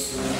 Christ.